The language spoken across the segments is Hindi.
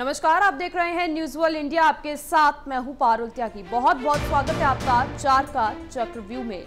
नमस्कार, आप देख रहे हैं न्यूज़ वर्ल्ड इंडिया आपके साथ मैं हूँ पारुल त्यागी। बहुत बहुत स्वागत है आपका चार का चक्रव्यू में।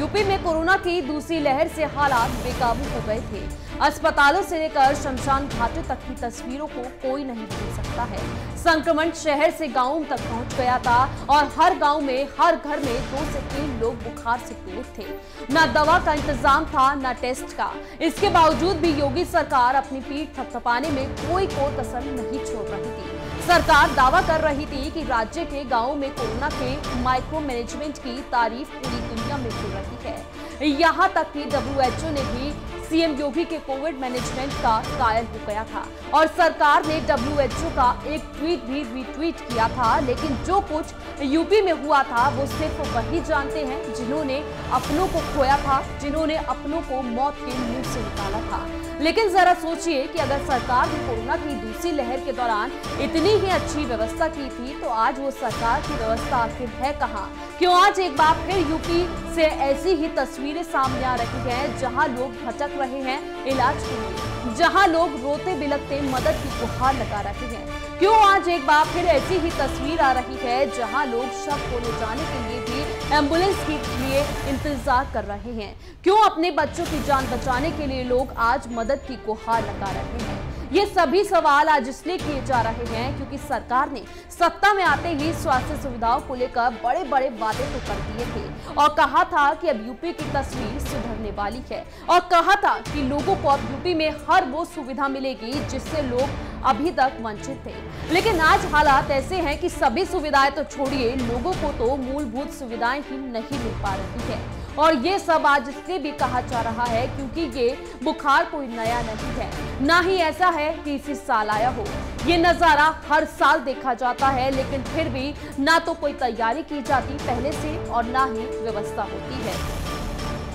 यूपी में कोरोना की दूसरी लहर से हालात बेकाबू हो गए थे। अस्पतालों से लेकर शमशान घाटों तक की तस्वीरों को कोई नहीं भूल सकता है। संक्रमण शहर से गाँवों तक पहुँच गया था और हर गाँव में, हर घर में दो से तीन लोग बुखार से पीड़ित थे। न दवा का इंतज़ाम था, न टेस्ट का। इसके बावजूद भी योगी सरकार अपनी पीठ थपथपाने में कोई को कसर नहीं छोड़ रही थी। सरकार दावा कर रही थी कि राज्य के गाँवों में कोरोना के माइक्रो मैनेजमेंट की तारीफ़ पूरी दुनिया में हो रही है। यहाँ तक कि डब्ल्यूएचओ ने भी सीएम योगी के कोविड मैनेजमेंट का कायल हो गया था। और सरकार ने डब्ल्यूएचओ का एक ट्वीट भी रीट्वीट किया था, लेकिन जो कुछ यूपी में हुआ था, वो सिर्फ़ वही जानते हैं जिन्होंने अपनों को खोया था, जिन्होंने अपनों को मौत के मुँह से निकाला था। लेकिन जरा सोचिए कि अगर सरकार ने कोरोना की दूसरी लहर के दौरान इतनी ही अच्छी व्यवस्था की थी तो आज वो सरकार की व्यवस्था आखिर है कहाँ? क्यों आज एक बार फिर यूपी से ऐसी ही तस्वीरें सामने आ रही हैं, जहाँ लोग भटक रहे हैं इलाज के लिए, जहाँ लोग रोते बिलकते मदद की गुहार लगा रहे हैं। क्यों आज एक बार फिर ऐसी ही तस्वीर आ रही है, जहाँ लोग शव को ले जाने के लिए भी एंबुलेंस के लिए इंतज़ार कर रहे हैं? क्यों अपने बच्चों की जान बचाने के लिए लोग आज मदद की गुहार लगा रहे हैं? ये सभी सवाल आज इसलिए किए जा रहे हैं क्योंकि सरकार ने सत्ता में आते ही स्वास्थ्य सुविधाओं को लेकर बड़े बड़े वादे तो कर दिए थे और कहा था कि अब यूपी की तस्वीर सुधरने वाली है और कहा था कि लोगों को अब यूपी में हर वो सुविधा मिलेगी जिससे लोग अभी तक वंचित थे। लेकिन आज हालात ऐसे हैं कि सभी सुविधाएँ तो छोड़िए, लोगों को तो मूलभूत सुविधाएँ ही नहीं मिल पा रही है। और ये सब आज इसलिए भी कहा जा रहा है क्योंकि ये बुखार कोई नया नहीं है। ना ही ऐसा है कि इसी साल आया हो। ये नज़ारा हर साल देखा जाता है, लेकिन फिर भी ना तो कोई तैयारी की जाती पहले से और ना ही व्यवस्था होती है।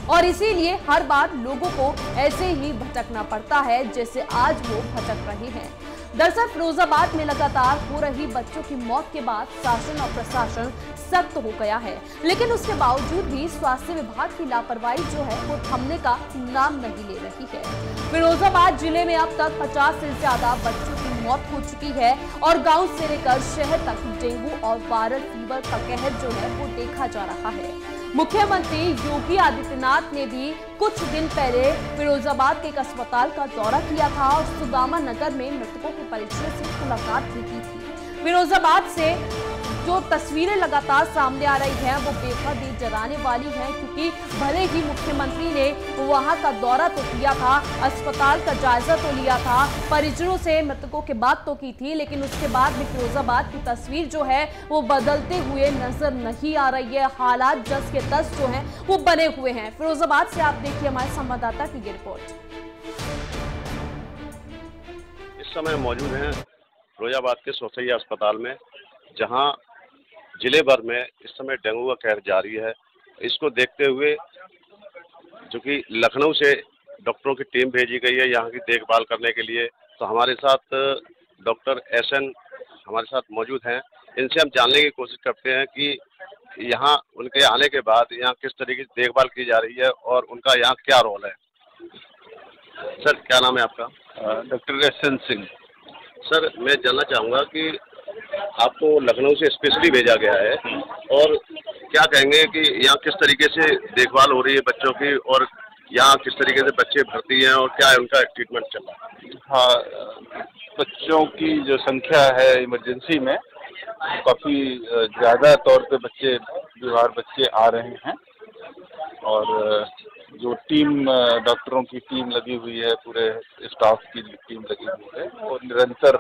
और इसीलिए हर बार लोगों को ऐसे ही भटकना पड़ता है जैसे आज वो भटक रहे हैं। दरअसल फिरोजाबाद में लगातार हो रही बच्चों की मौत के बाद शासन और प्रशासन सख्त हो गया है। लेकिन उसके बावजूद भी स्वास्थ्य विभाग की लापरवाही जो है, वो थमने का नाम नहीं ले रही है। फिरोजाबाद ज़िले में अब तक 50 से ज़्यादा बच्चों की मौत हो चुकी है और गाँव से लेकर शहर तक डेंगू और वायरल फीवर का कहर जो है, वो देखा जा रहा है। मुख्यमंत्री योगी आदित्यनाथ ने भी कुछ दिन पहले फिरोजाबाद के एक अस्पताल का दौरा किया था और सुदामा नगर में मृतकों के परिचय से मुलाकात भी की थी। फिरोजाबाद से जो तस्वीरें लगातार सामने आ रही हैं, वो बेहद ही जलाने वाली हैं, क्योंकि भले ही मुख्यमंत्री ने वहाँ का दौरा तो किया था, अस्पताल का जायजा तो लिया था, परिजनों से मृतकों के बात तो की थी, लेकिन उसके बाद भी फिरोजाबाद की तस्वीर जो है, वो बदलते हुए नज़र नहीं आ रही है। हालात जस के तस जो है, वो बने हुए हैं। फिरोजाबाद से आप देखिए हमारे संवाददाता की रिपोर्ट। इस समय मौजूद हैं फिरोजाबाद के सोसैया अस्पताल में, जहाँ ज़िले भर में इस समय डेंगू का कहर जारी है। इसको देखते हुए जो कि लखनऊ से डॉक्टरों की टीम भेजी गई है यहाँ की देखभाल करने के लिए। तो हमारे साथ डॉक्टर एस एन हमारे साथ मौजूद हैं। इनसे हम जानने की कोशिश करते हैं कि यहाँ उनके आने के बाद यहाँ किस तरीके से देखभाल की जा रही है और उनका यहाँ क्या रोल है। सर क्या नाम है आपका? Doctor S N Singh. Sir मैं जानना चाहूँगा कि आपको लखनऊ से स्पेशली भेजा गया है। और क्या कहेंगे कि यहाँ किस तरीके से देखभाल हो रही है बच्चों की और यहाँ किस तरीके से बच्चे भर्ती हैं और क्या है उनका ट्रीटमेंट चल रहा है? हाँ बच्चों की जो संख्या है इमरजेंसी में, काफ़ी ज़्यादा तौर पे बच्चे, बीमार बच्चे आ रहे हैं। और जो टीम डॉक्टरों की टीम लगी हुई है, पूरे स्टाफ की टीम लगी हुई है और निरंतर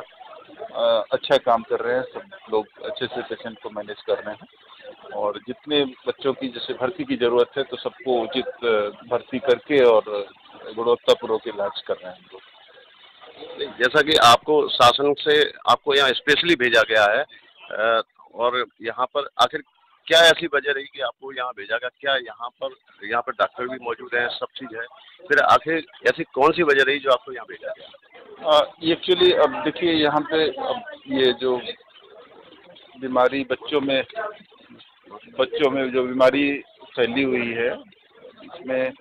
अच्छा काम कर रहे हैं, सब लोग अच्छे से पेशेंट को मैनेज कर रहे हैं। और जितने बच्चों की, जैसे भर्ती की ज़रूरत है तो सबको उचित भर्ती करके और गुणवत्तापूर्वक इलाज कर रहे हैं हम लोग। जैसा कि आपको शासन से, आपको यहाँ स्पेशली भेजा गया है और यहाँ पर आखिर क्या ऐसी वजह रही कि आपको यहाँ भेजा गया? क्या यहाँ पर यहाँ पर डॉक्टर भी मौजूद हैं, सब चीज़ है? फिर आखिर ऐसी कौन सी वजह रही जो आपको यहाँ भेजा गया? एक्चुअली अब देखिए, यहाँ पे अब ये जो बीमारी बच्चों में बच्चों में जो बीमारी फैली हुई है, इसमें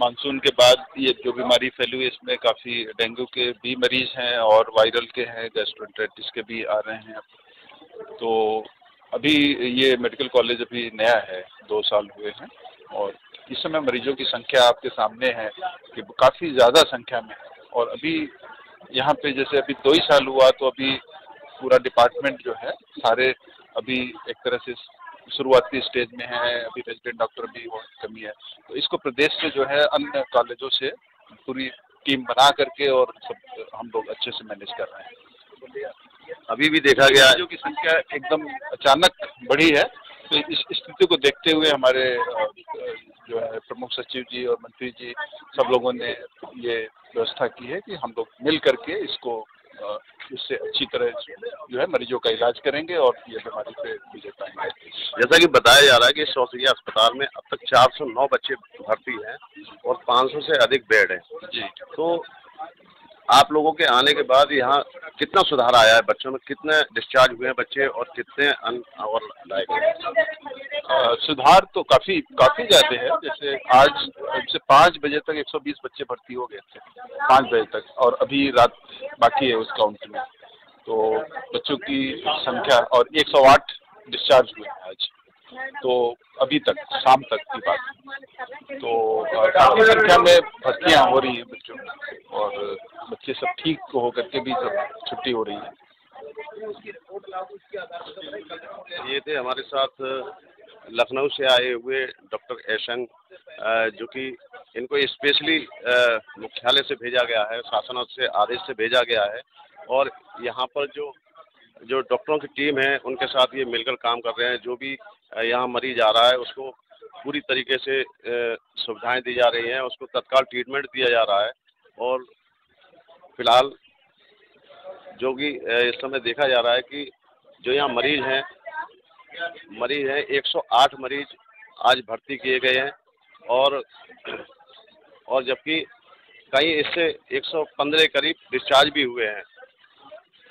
मानसून के बाद ये जो बीमारी फैली हुई है, इसमें काफ़ी डेंगू के भी मरीज़ हैं और वायरल के हैं गैस्ट्रोएंटेरिटिस के भी आ रहे हैं। तो अभी ये मेडिकल कॉलेज अभी नया है, दो साल हुए हैं, और इस समय मरीजों की संख्या आपके सामने है, कि काफ़ी ज़्यादा संख्या में और अभी यहाँ पे जैसे अभी दो ही साल हुआ तो अभी पूरा डिपार्टमेंट जो है, सारे अभी एक तरह से शुरुआती स्टेज में है, अभी रेजिडेंट डॉक्टर भी बहुत कमी है। तो इसको प्रदेश से जो है, अन्य कॉलेजों से पूरी टीम बना करके और सब हम लोग अच्छे से मैनेज कर रहे हैं। अभी भी देखा गया जो की संख्या एकदम अचानक बढ़ी है तो इस स्थिति को देखते हुए हमारे जो है प्रमुख सचिव जी और मंत्री जी सब लोगों ने ये व्यवस्था की है कि हम लोग मिल करके इसको इससे अच्छी तरह जो है मरीजों का इलाज करेंगे और ये बीमारी पे विजय पाएँगे। जैसा कि बताया जा रहा है कि सौसैया अस्पताल में अब तक 409 बच्चे भर्ती हैं और 500 से अधिक बेड हैं। जी। तो आप लोगों के आने के बाद यहाँ कितना सुधार आया है? बच्चों में कितने डिस्चार्ज हुए हैं बच्चे और कितने अन और लाए गए सुधार तो काफ़ी काफ़ी ज़्यादा है। जैसे आज से पाँच बजे तक 120 बच्चे भर्ती हो गए थे, पाँच बजे तक। और अभी रात बाकी है उस काउंट में। तो बच्चों की संख्या और 108 डिस्चार्ज हुए हैं आज। तो अभी तक, शाम तक की बात। तो काफ़ी संख्या में भर्तियाँ हो रही हैं बच्चों और बच्चे सब ठीक हो करके भी सब छुट्टी हो रही है। ये थे हमारे साथ, लखनऊ से आए हुए डॉक्टर एशन जो कि इनको स्पेशली मुख्यालय से भेजा गया है शासन से, आदेश से भेजा गया है। और यहाँ पर जो जो डॉक्टरों की टीम है, उनके साथ ये मिलकर काम कर रहे हैं, जो भी यहाँ मरीज़ आ रहा है, उसको पूरी तरीके से सुविधाएँ दी जा रही हैं, उसको तत्काल ट्रीटमेंट दिया जा रहा है और फ़िलहाल जो कि इस समय देखा जा रहा है कि जो यहाँ मरीज़ हैं मरीज़ हैं 108 मरीज़ आज भर्ती किए गए हैं और और जबकि कई इससे 115 करीब डिस्चार्ज भी हुए हैं।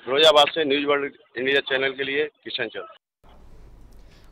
फिरोजाबाद से न्यूज़ वर्ल्ड इंडिया चैनल के लिए किशन चंद।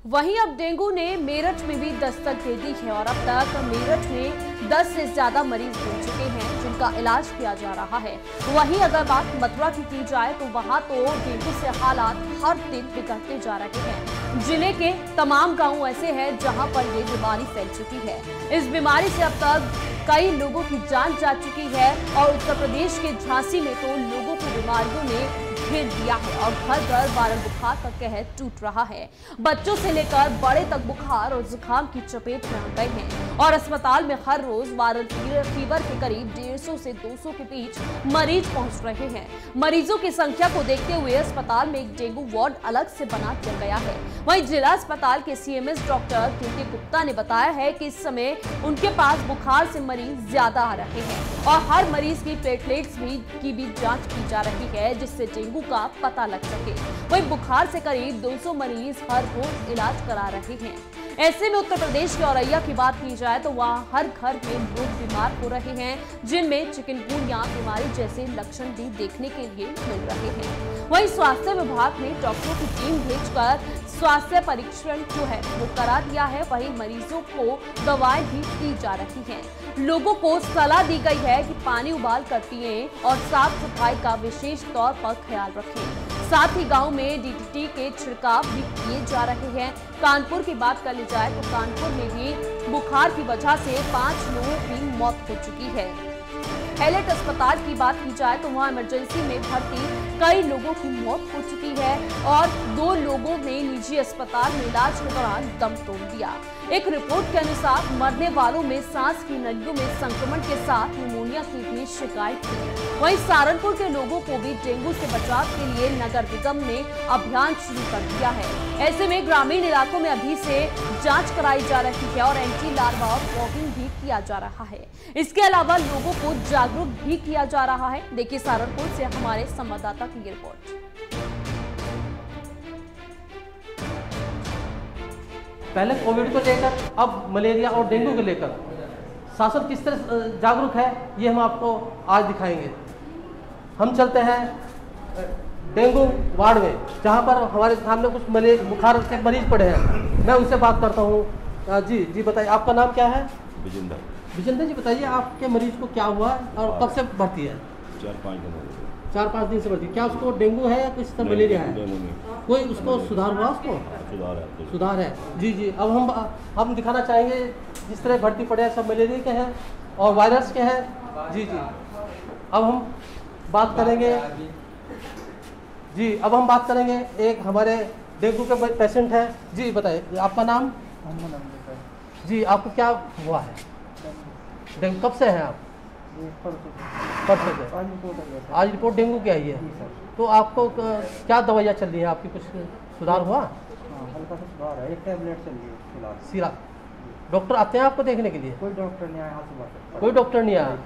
वहीं अब डेंगू ने मेरठ में भी दस्तक दे दी है और अब तक मेरठ में 10 से ज़्यादा मरीज़ हो चुके हैं जिनका इलाज किया जा रहा है। वहीं अगर बात मथुरा की की जाए तो वहाँ तो डेंगू से हालात हर दिन बिगड़ते जा रहे हैं। ज़िले के तमाम गाँव ऐसे हैं जहाँ पर ये बीमारी फैल चुकी है। इस बीमारी से अब तक कई लोगों की जान जा चुकी है और उत्तर प्रदेश के झांसी में तो लोगों को बीमारियों ने घेर दिया है और घर घर वायरल बुखार का कहर टूट रहा है। बच्चों से लेकर बड़े तक बुखार और जुकाम की चपेट में आ गए हैं और अस्पताल में हर रोज वायरल फीवर के करीब डेढ़ 150 से 200 के बीच मरीज़ पहुँच रहे हैं। मरीजों की संख्या को देखते हुए अस्पताल में एक डेंगू वार्ड अलग से बना दिया गया है। वहीं जिला अस्पताल के सीएमएस डॉक्टर के गुप्ता ने बताया है कि इस समय उनके पास बुखार से मरीज़ ज़्यादा आ रहे हैं और हर मरीज़ की प्लेटलेट्स भी की भी जाँच की जा रही है, जिससे डेंगू का पता लग सके। वही बुखार से करीब 200 मरीज़ हर रोज इलाज करा रहे हैं। ऐसे में उत्तर प्रदेश के औरैया की बात की जाए तो वहाँ हर घर में लोग बीमार हो रहे हैं, जिनमें चिकनगुनिया बीमारी जैसे लक्षण भी देखने के लिए मिल रहे हैं। वही स्वास्थ्य विभाग ने डॉक्टरों की टीम भेजकर स्वास्थ्य परीक्षण जो है, वो करा दिया है। वहीं मरीजों को दवाएँ भी दी जा रही हैं। लोगों को सलाह दी गई है कि पानी उबाल कर पिए और साफ़ सफ़ाई का विशेष तौर पर ख्याल रखें। साथ ही गाँव में डीडीटी के छिड़काव भी किए जा रहे हैं। कानपुर की बात कर ली जाए तो कानपुर में भी बुखार की वजह से पाँच लोगों की मौत हो चुकी है। एलेट अस्पताल की बात की जाए तो वहाँ इमरजेंसी में भर्ती कई लोगों की मौत हो चुकी है और दो लोगों ने निजी अस्पताल में इलाज के दौरान दम तोड़ दिया। एक रिपोर्ट के अनुसार मरने वालों में सांस की नलियों में संक्रमण के साथ निमोनिया की भी शिकायत थी। वहीं सहारनपुर के लोगों को भी डेंगू से बचाव के लिए नगर निगम ने अभियान शुरू कर दिया है। ऐसे में ग्रामीण इलाकों में अभी से जाँच कराई जा रही है और एंटी लार्वा फॉगिंग भी किया जा रहा है। इसके अलावा लोगों को जागरूक भी किया जा रहा है। देखिए सहारनपुर से हमारे संवाददाता की रिपोर्ट। पहले कोविड को लेकर, अब मलेरिया और डेंगू को लेकर। शासन किस तरह जागरूक है, ये हम आपको आज दिखाएँगे। हम चलते हैं डेंगू वार्ड में, जहाँ पर हमारे सामने कुछ मले, बुखार के मरीज़ पड़े हैं। मैं उनसे बात करता हूँ। जी जी बताइए, आपका नाम क्या है? विजेंद्र। विजेंद्र जी बताइए आपके मरीज़ को क्या हुआ और कब से भर्ती है? चार पाँच दिन हो गए। चार पाँच दिन से भर्ती क्या उसको डेंगू है या कुछ तरह मलेरिया है? कोई उसको सुधार हुआ उसको? सुधार है सुधार है। जी जी। अब हम हम दिखाना चाहेंगे जिस तरह भर्ती पड़े हैं सब मलेरिया के हैं और वायरस के हैं। जी जी। अब हम बात करेंगे। जी अब हम बात करेंगे। एक हमारे डेंगू के पेशेंट हैं। जी बताइए आपका नाम? जी आपको क्या हुआ है? डेंगू कब से हैं आप? परसों से। आज रिपोर्ट डेंगू की आई है? तो आपको क्या दवाइयाँ चल रही है? आपकी कुछ सुधार हुआ? हल्का सा सुधार है। एक टैबलेट चल रही है सिरा। डॉक्टर आते हैं आपको देखने के लिए? कोई डॉक्टर नहीं आया सुबह कोई डॉक्टर नहीं आया।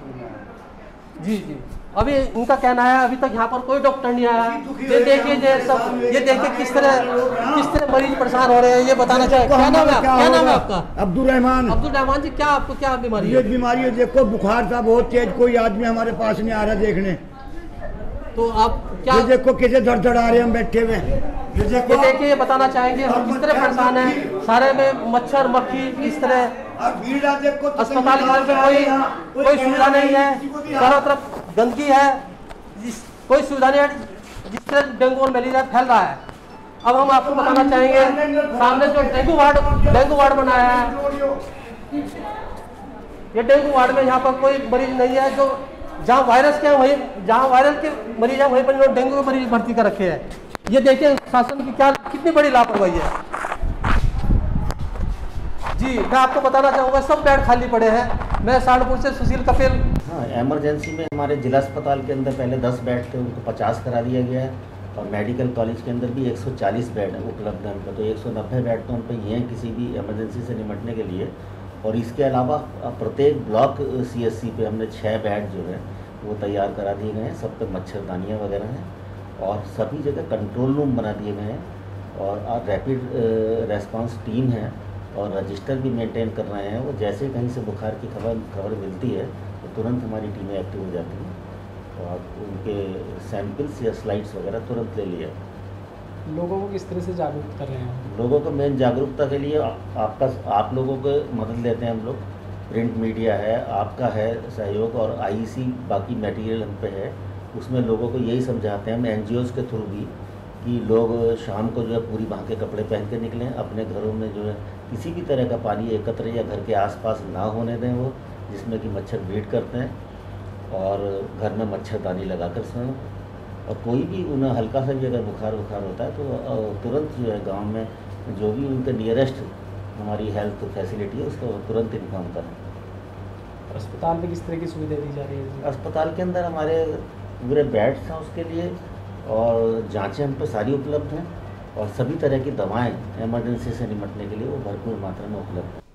जी जी। अभी इनका कहना है अभी तक यहाँ पर कोई डॉक्टर नहीं आया। ये देखिए ये सब ये देखिए किस तरह किस तरह मरीज़ परेशान हो रहे हैं ये बताना चाहिए क्या नाम है क्या नाम है आपका? अब्दुल रहमान अब्दुल रहमान जी क्या आपको क्या बीमारी ये है? बीमारी है देखो बुखार था बहुत तेज कोई आदमी हमारे पास नहीं आ रहा देखने। तो आप क्या देखो कैसे धड़ धड़ आ रहे हैं हम बैठे हुए ये देखिए ये बताना चाहेंगे हम किस तरह परेशान हैं? सारे में मच्छर मक्खी किस तरह तो अस्पताल में कोई कोई सुविधा नहीं है। चारों तरफ़ गंदगी है। कोई सुविधा नहीं है जिस तरह डेंगू और मलेरिया फैल रहा है। अब हम आपको बताना चाहेंगे सामने जो डेंगू वार्ड डेंगू वार्ड बनाया है। ये डेंगू वार्ड में यहाँ पर कोई मरीज़ नहीं है जो जहाँ वायरस के हैं, वहीं जहाँ वायरस के मरीज़ हैं, वहीं पर इन्होंने डेंगू के मरीज़ भर्ती कर रखे हैं। ये देखिए शासन की क्या कितनी बड़ी लापरवाही है। जी, मैं आपको बताना चाहूँगा, सब बेड खाली पड़े हैं। मैं सहारनपुर से सुशील कपिल। हाँ इमरजेंसी में हमारे जिला अस्पताल के अंदर पहले 10 बेड थे, उनको 50 करा दिया गया है। और मेडिकल कॉलेज के अंदर भी 140 बेड है उपलब्ध हैं उनका। तो 190 बेड तो उन पर ये हैं किसी भी इमरजेंसी से निपटने के लिए। और इसके अलावा प्रत्येक ब्लॉक सीएससी पे हमने छः बेड जो है, वो तैयार करा दिए गए हैं। सब पे मच्छरदानियाँ वगैरह हैं और सभी जगह कंट्रोल रूम बना दिए गए हैं और रैपिड रेस्पॉन्स टीम है और रजिस्टर भी मेंटेन कर रहे हैं। वो जैसे कहीं से बुखार की खबर खबर मिलती है तो तुरंत हमारी टीमें एक्टिव हो जाती हैं और उनके सैंपल्स या स्लाइड्स वगैरह तुरंत ले लिया लोगों को किस तरह से जागरूक कर रहे हैं? लोगों को मेन जागरूकता के लिए आपका, आप लोगों को मदद लेते हैं हम लोग। प्रिंट मीडिया है, आपका है सहयोग और आईसी बाकी मटेरियल हम पे है। उसमें लोगों को यही समझाते हैं, हम एन के थ्रू भी, कि लोग शाम को जो है पूरी बांह के कपड़े पहन के निकलें, अपने घरों में जो है किसी भी तरह का पानी एकत्र या घर के आसपास ना होने दें वो, जिसमें कि मच्छर ब्रीड करते हैं और घर में मच्छरदानी लगा कर सोएँ और कोई भी उन्हें हल्का सा भी अगर बुखार बुखार होता है तो तुरंत जो है गाँव में जो भी उनके नियरेस्ट हमारी हेल्थ फैसिलिटी है उसको तुरंत इन्फॉर्म करें। अस्पताल में किस तरह की सुविधा दी जा रही है? अस्पताल के अंदर हमारे पूरे बेड्स हैं उसके लिए और जाँचें हम पे सारी उपलब्ध हैं और सभी तरह की दवाएँ इमरजेंसी से निपटने के लिए वो भरपूर मात्रा में उपलब्ध हैं।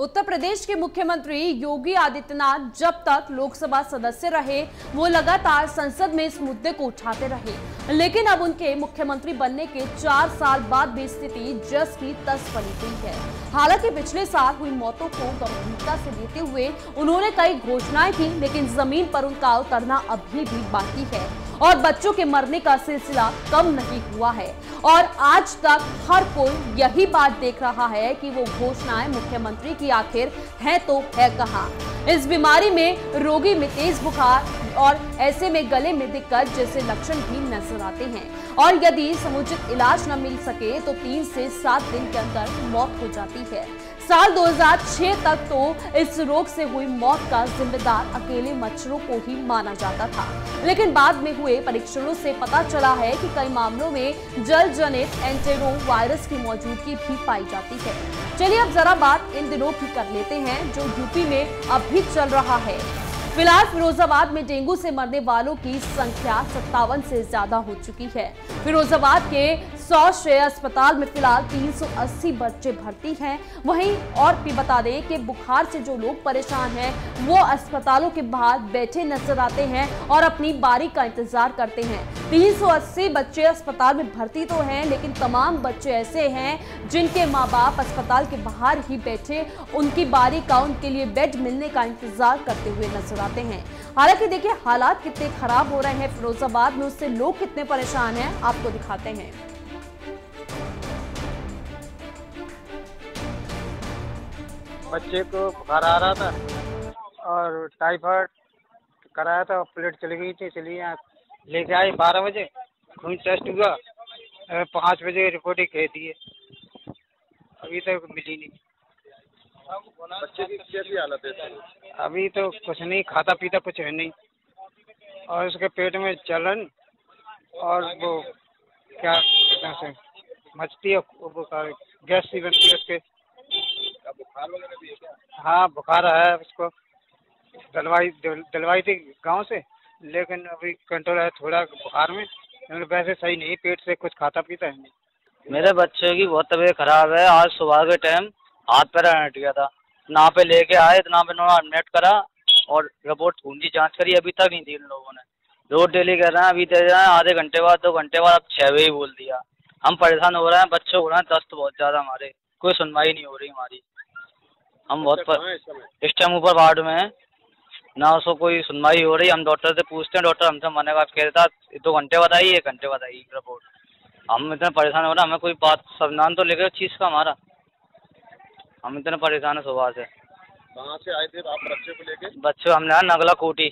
उत्तर प्रदेश के मुख्यमंत्री योगी आदित्यनाथ जब तक लोकसभा सदस्य रहे, वो लगातार संसद में इस मुद्दे को उठाते रहे। लेकिन अब उनके मुख्यमंत्री बनने के चार साल बाद भी स्थिति जस की तस बनी हुई है। हालाँकि पिछले साल हुई मौतों को गंभीरता से लेते हुए उन्होंने कई घोषणाएँ की, लेकिन ज़मीन पर उनका उतरना अभी भी बाकी है। और बच्चों के मरने का सिलसिला कम नहीं हुआ है। और आज तक हर कोई यही बात देख रहा है कि वो घोषणाएँ मुख्यमंत्री की आखिर है तो है कहाँ। इस बीमारी में रोगी में तेज बुखार और ऐसे में गले में दिक्कत जैसे लक्षण भी नज़र आते हैं। और यदि समुचित इलाज न मिल सके तो तीन से सात दिन के अंदर मौत हो जाती है। साल 2006 तक तो इस रोग से हुई मौत का जिम्मेदार अकेले मच्छरों को ही माना जाता था। लेकिन बाद में हुए परीक्षणों से पता चला है कि कई मामलों में जल जनित एंटेरो वायरस की मौजूदगी भी पाई जाती है। चलिए अब जरा बात इन दिनों की कर लेते हैं, जो यूपी में अब भी चल रहा है। फ़िलहाल फिरोजाबाद में डेंगू से मरने वालों की संख्या सत्तावन से ज़्यादा हो चुकी है। फिरोजाबाद के सौ श्रेय अस्पताल में फ़िलहाल 380 बच्चे भर्ती हैं। वहीं और भी बता दें कि बुखार से जो लोग परेशान हैं, वो अस्पतालों के बाहर बैठे नज़र आते हैं और अपनी बारी का इंतज़ार करते हैं। 380 बच्चे अस्पताल में भर्ती तो हैं, लेकिन तमाम बच्चे ऐसे हैं जिनके माँ बाप अस्पताल के बाहर ही बैठे, उनकी बारी का, उनके लिए बेड मिलने का इंतज़ार करते हुए नज़र आते हैं। हालाँकि देखिए, हालात कितने खराब हो रहे हैं, फिरोजाबाद में उससे लोग कितने परेशान हैं, आपको दिखाते हैं। बच्चे को बुखार आ रहा था और टाइफाइड कराया था प्लेट चली गई थी इसलिए यहाँ लेके आए बारह बजे। खून टेस्ट हुआ पाँच बजे रिपोर्ट कह दी है अभी तक मिली नहीं। बच्चे की कैसी हालत है अभी तो कुछ नहीं खाता पीता कुछ है नहीं। और उसके पेट में जलन और वो क्या कहते हैं मचती है वो गैस सी बनती है उसके। बुखार वगैरह भी है क्या? हाँ बुखार है उसको। दलवाई दल- दलवाई थी गाँव से लेकिन अभी कंट्रोल है थोड़ा बुखार में। लेकिन वैसे सही नहीं पेट से कुछ खाता पीता है नहीं। मेरे बच्चे की बहुत तबीयत खराब है। आज सुबह के टाइम हाथ पैर हट गया था। ना पे लेके आए इतना पे उन्होंने एडमिट करा और रिपोर्ट खून की जाँच करी। अभी तक नहीं दी उन लोगों ने। रोड डेली कह रहे हैं अभी दे रहे हैं आधे घंटे बाद दो घंटे बाद अब छः बजे ही बोल दिया। हम परेशान हो रहे हैं बच्चों हो रहे हैं दस्त बहुत ज़्यादा हमारे कोई सुनवाई नहीं हो रही हमारी। हम बहुत पर... इस टाइम ऊपर वार्ड में है। ना उसको कोई सुनवाई हो रही हम डॉक्टर से पूछते हैं डॉक्टर हमसे मने बात कह रहा था दो घंटे बताइए एक घंटे बताइए रिपोर्ट हम इतने परेशान हो रहे हमें कोई बात संज्ञान तो लेकर चीज़ का हमारा। हम इतने परेशान है सुबह से। कहाँ से आए थे आप बच्चे को लेके? बच्चे हमने यहाँ नगला कोटी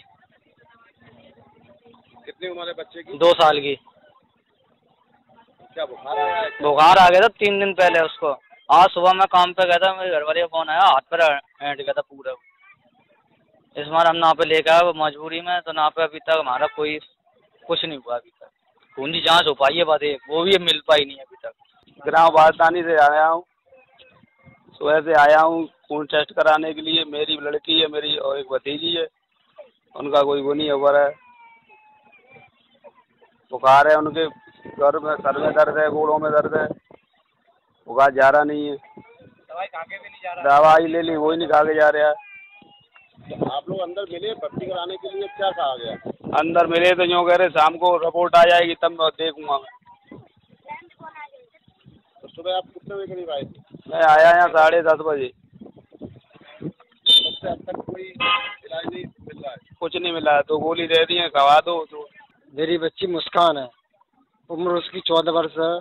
कितनी उम्र है बच्चे की? दो साल की। क्या बुखार बुखार आ गया था तीन दिन पहले उसको। आज सुबह मैं काम पे गया था, मेरे घर वाले का फ़ोन आया, हाथ पर हैंट गया था पूरा। इस बार हम यहाँ पे लेके आए मजबूरी में तो यहाँ पे अभी तक हमारा कोई कुछ नहीं हुआ अभी तक। खून की जाँच हो पाई है बात, वो भी मिल पाई नहीं अभी तक। ग्राम बारदानी से आया हूँ। सुबह से आया हूँ, खून टेस्ट कराने के लिए। मेरी लड़की है, मेरी और एक भतीजी है। उनका कोई वो नहीं है। बुखार है उनके घर में, सर में दर्द है, गोड़ों में दर्द है। बुखार जा रहा नहीं है। दवाई ले ली वही नहीं खा के जा रहा है। तो आप लोग अंदर मिले भर्ती कराने के लिए क्या कहा गया? अंदर मिले तो यूँ कह रहे शाम को रिपोर्ट आ जाएगी तब मैं देखूँगा मैं। तो सुबह आप कितने बजे करीब आए थे? मैं आया यहाँ साढ़े दस बजे। अब तक कोई इलाज नहीं मिल रहा है। कुछ नहीं मिला तो गोली दे दी है खवा दो तो मेरी बच्ची मुस्कान है। उम्र उसकी चौदह वर्ष है।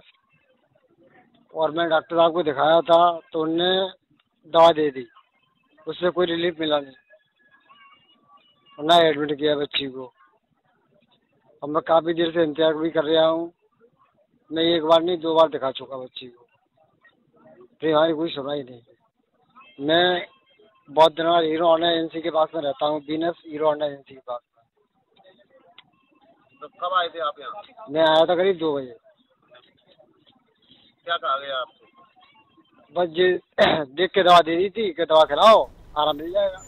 और मैं डॉक्टर साहब को दिखाया था तो उनने दवा दे दी। उससे कोई रिलीफ मिला नहीं। ना एडमिट किया बच्ची को। अब मैं काफ़ी देर से इंतज़ार भी कर रहा हूँ। मैं एक बार नहीं दो बार दिखा चुका बच्ची को। फिर हमारी कोई सुनाई नहीं। मैं बहुत दिन बाद हीरो होंडा एजेंसी के पास में रहता हूँ बीनस हीरो होंडा एजेंसी के पास में। तो कब आए थे आप यहाँ? मैं आया था करीब दो बजे। क्या कहा गया आपको बस ये देख के दवा दे दी थी कि दवा खिलाओ आराम मिल जाएगा।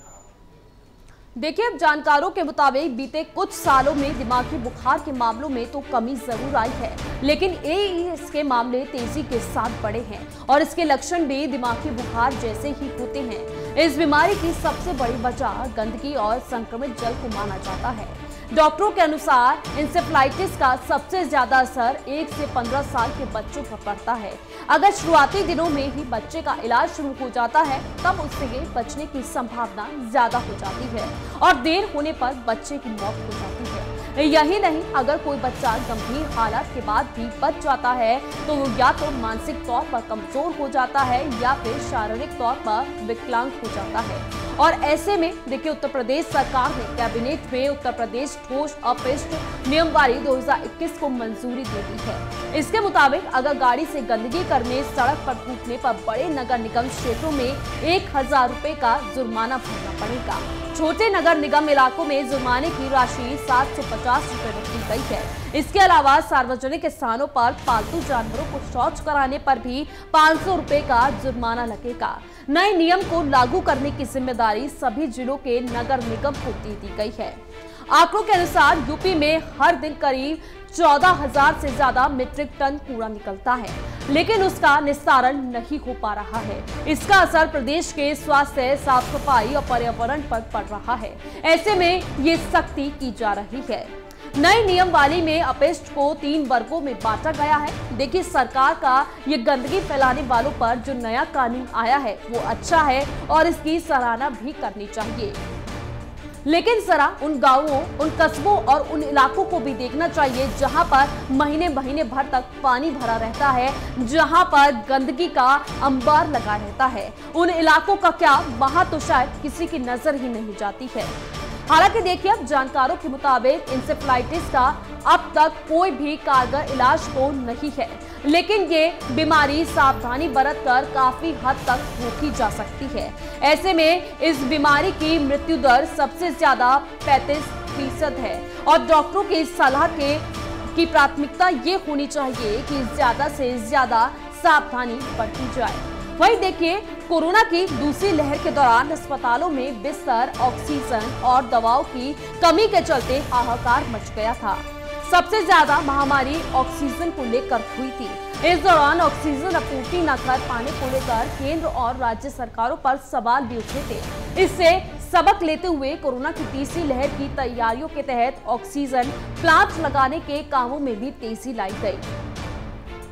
देखिए अब जानकारों के मुताबिक बीते कुछ सालों में दिमागी बुखार के मामलों में तो कमी ज़रूर आई है लेकिन एईएस के मामले तेज़ी के साथ बढ़े हैं और इसके लक्षण भी दिमागी बुखार जैसे ही होते हैं। इस बीमारी की सबसे बड़ी वजह गंदगी और संक्रमित जल को माना जाता है। डॉक्टरों के अनुसार इंसेफ्लाइटिस का सबसे ज़्यादा असर एक से 15 साल के बच्चों पर पड़ता है। अगर शुरुआती दिनों में ही बच्चे का इलाज शुरू हो जाता है, तब उससे बचने की संभावना ज़्यादा हो जाती है और देर होने पर बच्चे की मौत हो जाती है। यही नहीं, अगर कोई बच्चा गंभीर हालात के बाद भी बच जाता है तो वो या तो मानसिक तौर पर कमज़ोर हो जाता है या फिर शारीरिक तौर पर विकलांग हो जाता है। और ऐसे में, देखिए, उत्तर प्रदेश सरकार ने कैबिनेट में उत्तर प्रदेश ठोस अपशिष्ट नियमवारी 2021 को मंजूरी दे दी है। इसके मुताबिक, अगर गाड़ी से गंदगी करने, सड़क पर थूकने पर बड़े नगर निगम क्षेत्रों में एक हज़ार रुपए का जुर्माना भरना पड़ेगा। छोटे नगर निगम इलाकों में जुर्माने की राशि सात सौ पचास रूपए रखी गई है। इसके अलावा, सार्वजनिक स्थानों पर पालतू जानवरों को शौच कराने पर भी पाँच सौ रूपए का जुर्माना लगेगा। नए नियम को लागू करने की ज़िम्मेदारी सभी जिलों के नगर निगम को दे दी गई है। आंकड़ों के अनुसार यूपी में हर दिन करीब चौदह हज़ार से ज़्यादा मीट्रिक टन कूड़ा निकलता है, लेकिन उसका निस्तारण नहीं हो पा रहा है। इसका असर प्रदेश के स्वास्थ्य, साफ़ सफ़ाई और पर्यावरण पर पड़ रहा है। ऐसे में ये सख्ती की जा रही है। नए नियम वाली में अपेस्ट को तीन वर्गों में बांटा गया है। देखिए, सरकार का ये गंदगी फैलाने वालों पर जो नया कानून आया है, वो अच्छा है और इसकी सराहना भी करनी चाहिए। लेकिन जरा उन गाँवों, उन कस्बों और उन इलाकों को भी देखना चाहिए, जहाँ पर महीने महीने भर तक पानी भरा रहता है, जहाँ पर गंदगी का अंबार लगा रहता है। उन इलाकों का क्या, वहाँ तो शायद किसी की नज़र ही नहीं जाती है। हालाँकि देखिए अब जानकारों के मुताबिक इंसेफ्लाइटिस का अब तक कोई भी कारगर इलाज तो नहीं है। लेकिन ये बीमारी सावधानी बरत कर काफ़ी हद तक रोकी जा सकती है। ऐसे में इस बीमारी की मृत्यु दर सबसे ज़्यादा 35 फ़ीसद है और डॉक्टरों की सलाह के, की प्राथमिकता ये होनी चाहिए कि ज़्यादा से ज़्यादा सावधानी बरती जाए। वही देखिए, कोरोना की दूसरी लहर के दौरान अस्पतालों में बिस्तर, ऑक्सीजन और दवाओं की कमी के चलते हाहाकार मच गया था। सबसे ज़्यादा महामारी ऑक्सीजन को लेकर हुई थी। इस दौरान ऑक्सीजन आपूर्ति न कर पाने को लेकर केंद्र और राज्य सरकारों पर सवाल भी उठे थे। इससे सबक लेते हुए कोरोना की तीसरी लहर की तैयारियों के तहत ऑक्सीजन प्लांट लगाने के कामों में भी तेज़ी लाई गई।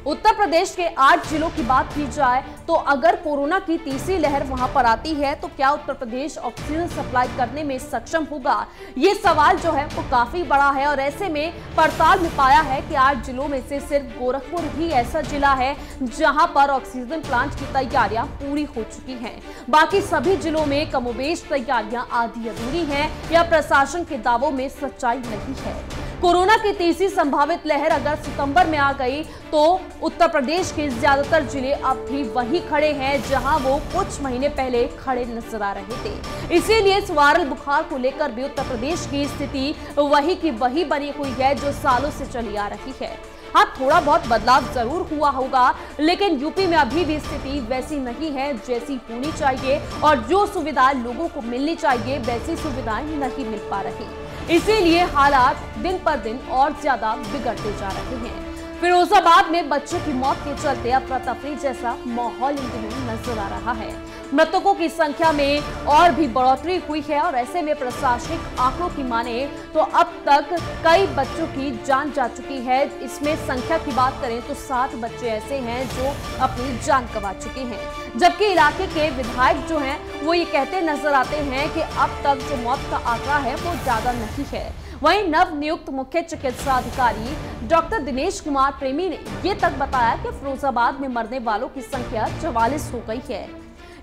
उत्तर प्रदेश के आठ जिलों की बात की जाए तो अगर कोरोना की तीसरी लहर वहाँ पर आती है तो क्या उत्तर प्रदेश ऑक्सीजन सप्लाई करने में सक्षम होगा? ये सवाल जो है, वो काफ़ी बड़ा है और ऐसे में पड़ताल में पाया है कि आठ जिलों में से सिर्फ़ गोरखपुर ही ऐसा जिला है जहाँ पर ऑक्सीजन प्लांट की तैयारियाँ पूरी हो चुकी हैं। बाकी सभी जिलों में कमोबेश तैयारियाँ आधी अधूरी हैं या प्रशासन के दावों में सच्चाई नहीं है। कोरोना की तीसरी संभावित लहर अगर सितंबर में आ गई तो उत्तर प्रदेश के ज़्यादातर ज़िले अब भी वही खड़े हैं, जहाँ वो कुछ महीने पहले खड़े नज़र आ रहे थे। इसीलिए इस वायरल बुखार को लेकर भी उत्तर प्रदेश की स्थिति वही की वही बनी हुई है, जो सालों से चली आ रही है। हाँ थोड़ा बहुत बदलाव ज़रूर हुआ होगा, लेकिन यूपी में अभी भी स्थिति वैसी नहीं है, जैसी होनी चाहिए, और जो सुविधा लोगों को मिलनी चाहिए, वैसी सुविधाएँ नहीं मिल पा रही। इसीलिए हालात दिन पर दिन और ज़्यादा बिगड़ते जा रहे हैं। फिरोजाबाद में बच्चों की मौत के चलते अफरा तफरी जैसा माहौल इन दिनों नज़र आ रहा है। मृतकों की संख्या में और भी बढ़ोतरी हुई है और ऐसे में प्रशासनिक आंकड़ों की माने तो अब तक कई बच्चों की जान जा चुकी है। इसमें संख्या की बात करें तो सात बच्चे ऐसे हैं जो अपनी जान गंवा चुके हैं। जबकि इलाके के विधायक जो हैं, वो ये कहते नज़र आते हैं कि अब तक जो मौत का आंकड़ा है, वो ज़्यादा नहीं है। वहीं नव नियुक्त मुख्य चिकित्सा अधिकारी डॉक्टर दिनेश कुमार प्रेमी ने ये तक बताया कि फिरोजाबाद में मरने वालों की संख्या चवालीस हो गई है।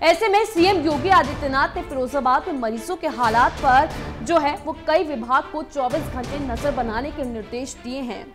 ऐसे में सीएम योगी आदित्यनाथ ने फिरोजाबाद में मरीजों के हालात पर जो है, वो कई विभाग को 24 घंटे नज़र बनाने के निर्देश दिए हैं।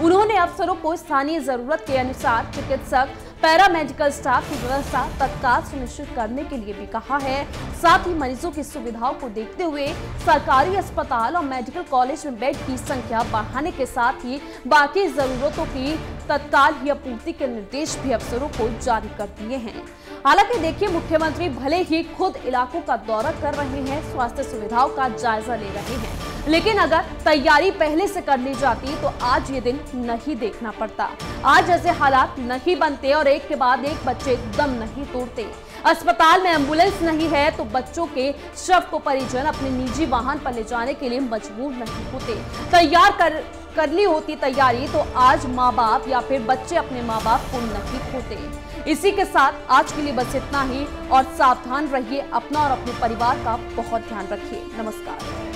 उन्होंने अफसरों को स्थानीय ज़रूरत के अनुसार चिकित्सक पैरामेडिकल स्टाफ की व्यवस्था तत्काल सुनिश्चित करने के लिए भी कहा है। साथ ही मरीजों की सुविधाओं को देखते हुए सरकारी अस्पताल और मेडिकल कॉलेज में बेड की संख्या बढ़ाने के साथ ही बाकी जरूरतों की तत्काल ही आपूर्ति के निर्देश भी अफसरों को जारी कर दिए हैं। हालाँकि देखिए, मुख्यमंत्री भले ही खुद इलाकों का दौरा कर रहे हैं, स्वास्थ्य सुविधाओं का जायजा ले रहे हैं लेकिन अगर तैयारी पहले से कर ली जाती तो आज ये दिन नहीं देखना पड़ता। आज ऐसे हालात नहीं बनते और एक के बाद एक बच्चे दम नहीं तोड़ते। अस्पताल में एंबुलेंस नहीं है तो बच्चों के शव को परिजन अपने निजी वाहन पर ले जाने के लिए मजबूर नहीं होते। तैयार कर, करनी होती तैयारी तो आज माँ बाप या फिर बच्चे अपने माँ बाप को नहीं खोते। इसी के साथ आज के लिए बस इतना ही, और सावधान रहिए अपना और अपने परिवार का बहुत ध्यान रखिए। नमस्कार।